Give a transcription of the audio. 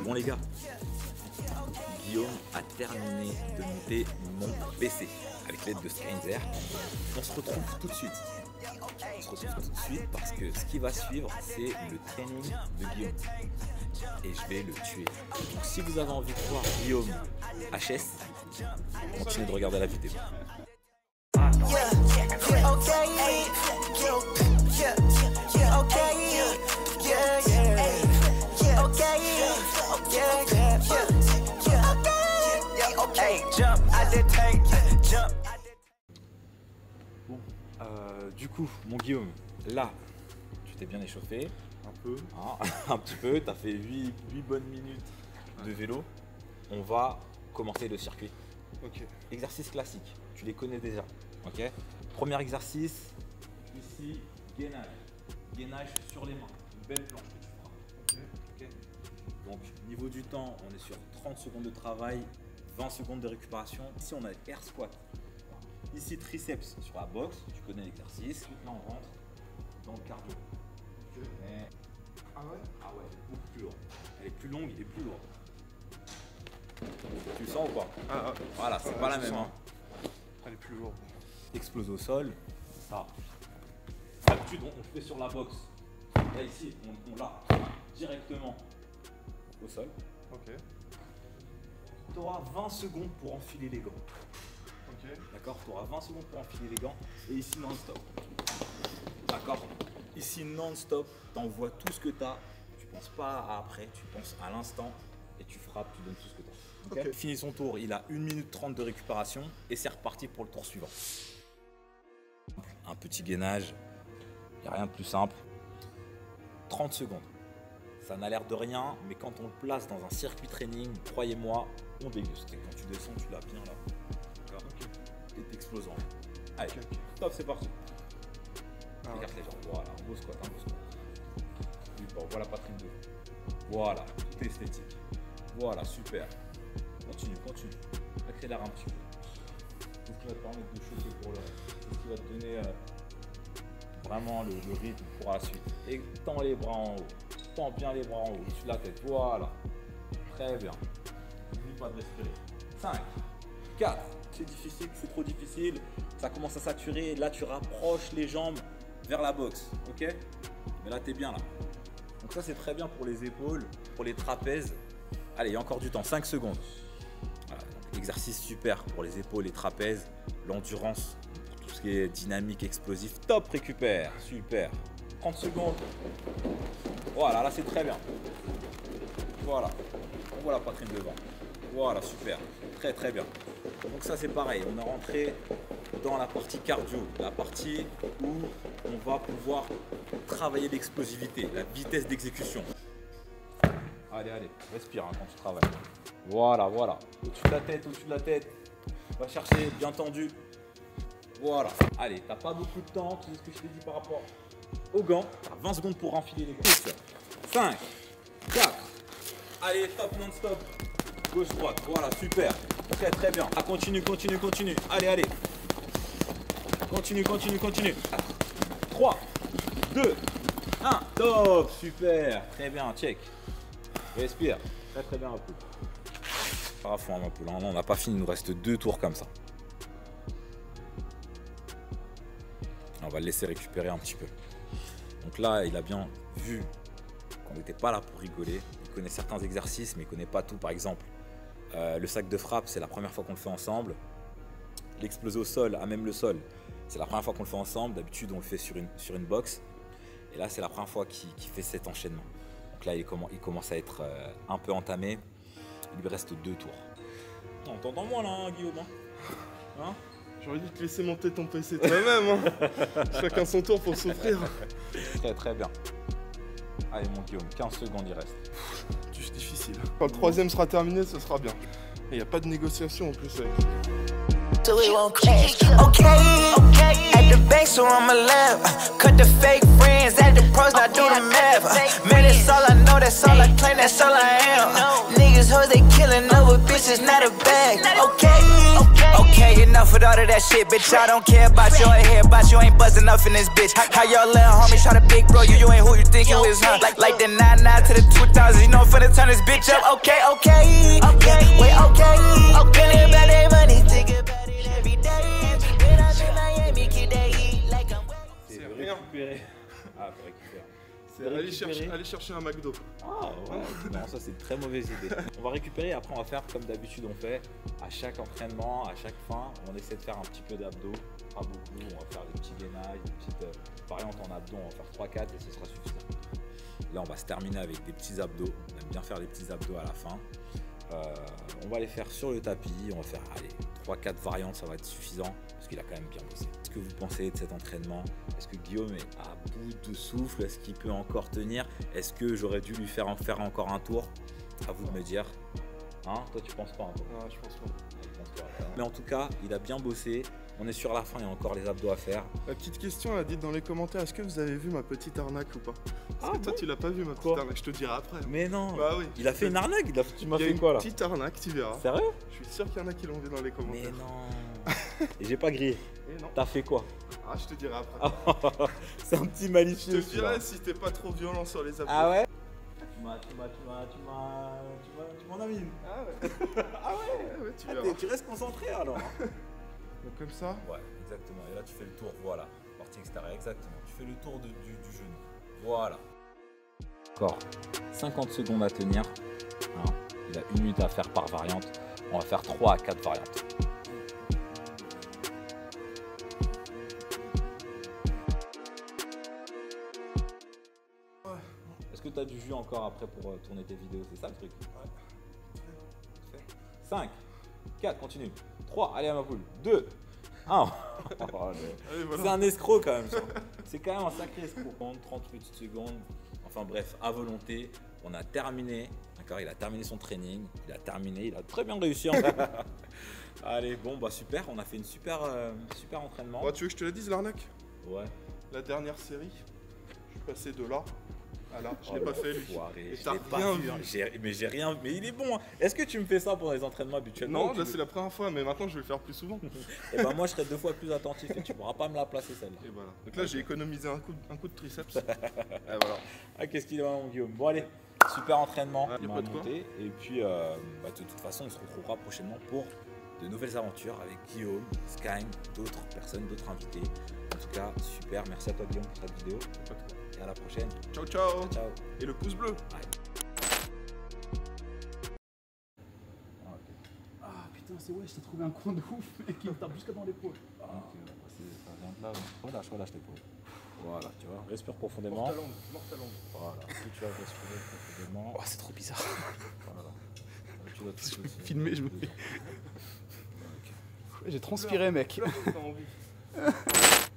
Bon les gars, Guillaume a terminé de monter mon PC avec l'aide de Skyzer. On se retrouve tout de suite. On se retrouve tout de suite parce que ce qui va suivre, c'est le training de Guillaume. Et je vais le tuer. Donc si vous avez envie de voir Guillaume HS, continuez de regarder la vidéo. Yeah, yeah, yeah, yeah, okay, jump out the tank, jump. Bon, euh, du coup, mon Guillaume, là, tu t'es bien échauffé. Un peu. hein, un petit peu, tu as fait 8, bonnes minutes de vélo. On va commencer le circuit. Ok. Exercice classique, tu les connais déjà. Ok? Premier exercice, ici, gainage. Gainage sur les mains. Une belle planche que tu Donc, niveau du temps, on est sur 30 secondes de travail, 20 secondes de récupération. Ici, on a air squat. Ici, triceps sur la boxe, tu connais l'exercice. Là, on rentre dans le cardio. Ah ouais? Ah ouais, beaucoup plus lourd. Elle est plus longue et plus lourde. Tu le sens ou pas? Ah, ah. Voilà, c'est pas la même. hein. Elle est plus lourde. Explose au sol, ça. D'habitude, on, on fait sur la boxe. Là, ici, on, on l'a directement au sol. Ok. Tu auras 20 secondes pour enfiler les gants. Ok. D'accord Tu auras 20 secondes pour enfiler les gants. Et ici, non-stop. D'accord Ici, non-stop. T'envoies tout ce que tu as. Tu penses pas à après, tu penses à l'instant. Et tu frappes, tu donnes tout ce que tu as. Ok. Fini son tour, il a 1 minute 30 de récupération. Et c'est reparti pour le tour suivant. Un petit gainage. Il n'y a rien de plus simple. 30 secondes. Ça n'a l'air de rien, mais quand on le place dans un circuit training, croyez-moi, on déguste. Et quand tu descends, tu l'as bien là. D'accord Et t'exploses en haut. Allez, top, c'est parti. Ah, Écarte les jambes. Voilà, un beau squat, un beau squat. Port, voilà poitrine de Voilà, tout esthétique. Voilà, super. Continue, continue. Accélère un petit peu. C'est ce qui va te permettre de choquer pour le reste. C'est ce qui va te donner euh, vraiment le, le rythme pour la suite? Et tends les bras en haut. Bien les bras en haut, de la tête. Voilà. Très bien. N'oublie pas de respirer. 5, 4. C'est difficile, c'est trop difficile. Ça commence à saturer. Là, tu rapproches les jambes vers la boxe. Ok? Mais là, tu es bien là. Donc ça, c'est très bien pour les épaules, pour les trapèzes. Allez, il y a encore du temps. 5 secondes. Voilà, exercice super pour les épaules, les trapèzes, l'endurance, pour tout ce qui est dynamique, explosif. Top, récupère. Super. 30 secondes. Voilà, là, c'est très bien. Voilà. On voit la poitrine devant. Voilà, super. Très très bien. Donc ça c'est pareil, on est rentré dans la partie cardio, la partie où on va pouvoir travailler l'explosivité, la vitesse d'exécution. Allez, allez, respire hein, quand tu travailles. Voilà, voilà. Au-dessus de la tête, au-dessus de la tête. Va chercher, bien tendu. Voilà. Allez, t'as pas beaucoup de temps, tu sais ce que je t'ai dit par rapport au gant. T'as 20 secondes pour enfiler les gants. 5, 4, Allez, top non-stop. Gauche, droite. Voilà, super. Très, très bien. Ah, continue, continue, continue. Allez, allez. Continue, continue, continue. 3, 2, 1. Top, super. Très bien, check. Respire. Très, très bien, ma poule. Pas à fond, hein. Non, on n'a pas fini. Il nous reste deux tours comme ça. On va le laisser récupérer un petit peu. Donc là, il a bien vu qu'on n'était pas là pour rigoler. Il connaît certains exercices, mais il connaît pas tout. Par exemple, euh, le sac de frappe, c'est la première fois qu'on le fait ensemble. L'exploser au sol, à même le sol, c'est la première fois qu'on le fait ensemble. D'habitude, on le fait sur une, sur box. Et là, c'est la première fois qu'il fait cet enchaînement. Donc là, il commence à être euh, un peu entamé. Il lui reste deux tours. On t'entend moins là, hein, Guillaume. hein? Hein? J'aurais dû te laisser monter ton PC toi-même. Hein. Chacun son tour pour souffrir. Très très bien. Allez, mon Guillaume, 15 secondes, il reste. C'est difficile. Quand le troisième sera terminé, ce sera bien. Et il n'y a pas de négociation en plus. avec. So we won't crash. Okay, okay. At the bank, so I'ma laugh. Cut the fake friends, at the pros, not do the math. Man, that's all I know, that's all I claim, that's all I am. Niggas, hoes, they killing over bitches, not a bag. Enough with all of that shit, bitch. I don't care about your hair, about you ain't buzzing up in this bitch. How your little homie try to big bro you, you ain't who you think you is, huh? Like, like the 99 to the 2000s, you know I'm finna turn this bitch up. Okay, okay, chercher, aller chercher un McDo. Ah ouais, non, ça c'est une très mauvaise idée. On va récupérer, après on va faire comme d'habitude on fait. À chaque entraînement, à chaque fin, on essaie de faire un petit peu d'abdos. Pas beaucoup, on va faire des petits gainages, des petites euh, variantes en abdos, on va faire 3-4 et ce sera suffisant. Là on va se terminer avec des petits abdos. On aime bien faire des petits abdos à la fin. Euh, on va les faire sur le tapis, on va faire allez, 3-4 variantes, ça va être suffisant parce qu'il a quand même bien bossé. Qu'est-ce que vous pensez de cet entraînement? Est-ce que Guillaume est à bout de souffle? Est-ce qu'il peut encore tenir? Est-ce que j'aurais dû lui faire en faire encore un tour? À vous de me dire. Hein? Toi tu penses pas un peu Non, je pense pas. Mais en tout cas, il a bien bossé. On est sur la fin, il y a encore les abdos à faire. La petite question, là, dites dans les commentaires, est-ce que vous avez vu ma petite arnaque ou pas Parce Ah que toi, bon tu l'as pas vu, ma petite Quoi arnaque. Je te dirai après. Mais non Bah oui. Il a fait une arnaque il a- Tu m'as fait une quoi là petite arnaque, tu verras. Sérieux Je suis sûr qu'il y en a qui l'ont vu dans les Mais commentaires. non Et j'ai pas grillé. Et non. T'as fait quoi Ah, je te dirai après. C'est un petit Je malicieux. te dirai si t'es pas trop violent sur les abdos. Ah ouais Tu m'as, tu m'as, tu m'as, tu m'as, tu m'as, tu m'en as mis une. Ah ouais. Ah ouais Ah ouais, tu Ah, Tu restes concentré alors hein. Donc comme ça. Ouais, exactement. Et là, tu fais le tour, voilà. Partie extérieure, exactement. Tu fais le tour de- du, du genou. Voilà. Encore 50 secondes à tenir. hein. Il a une minute à faire par variante. On va faire 3 à 4 variantes. Est-ce que tu as du jus encore après pour euh, tourner tes vidéos? C'est ça le truc? 5, 4, continue. 3, allez à ma poule. 2, 1. Allez, voilà. C'est un escroc quand même. ça. C'est quand même un sacré escroc. 30 petites secondes. Enfin bref, à volonté. On a terminé. D'accord, il a terminé son training. Il a terminé. Il a très bien réussi. en vrai. Allez, bon bah super. On a fait une super, euh, super entraînement. Bon, tu veux que je te la dise, l'arnaque? Ouais. La dernière série, je suis passé de là là. Je l'ai Oh, pas fait, lui. l'enfoiré. Et Je l'ai pas rien vu, vu. hein. Mais j'ai rien. Mais il est bon. hein. Est-ce que tu me fais ça pendant les entraînements habituellement Non, là veux- c'est la première fois, mais maintenant je vais le faire plus souvent. Eh ben moi je serai deux fois plus attentif et tu pourras pas me la placer celle-là. Et voilà. Donc là j'ai économisé un coup, de- un coup de triceps. Et voilà. Ah, qu'est-ce qu'il est mon Guillaume? Bon, allez, super entraînement. Ouais, a pas a de quoi. Et puis, euh, bah, de toute façon, on se retrouvera prochainement pour de nouvelles aventures avec Guillaume, Skyne, d'autres personnes, d'autres invités. En tout cas, super. Merci à toi, Guillaume, pour cette vidéo. À la prochaine. Ciao ciao Ciao. Et le pouce bleu Ah putain, c'est ouais, je t'ai trouvé un coin de ouf, mec, qui me tape jusque dans l'épaule. Ah, ok, bah, c'est- ça vient de là. Relâche, relâche l'épaule. Voilà, tu vois. Respire profondément. Mort à langue, mort à langue. Voilà. Si tu vas respirer profondément. Oh, c'est trop bizarre. Voilà. Tu dois toucher aussi. Filmer, je me Deux J'ai transpiré, mec. T'as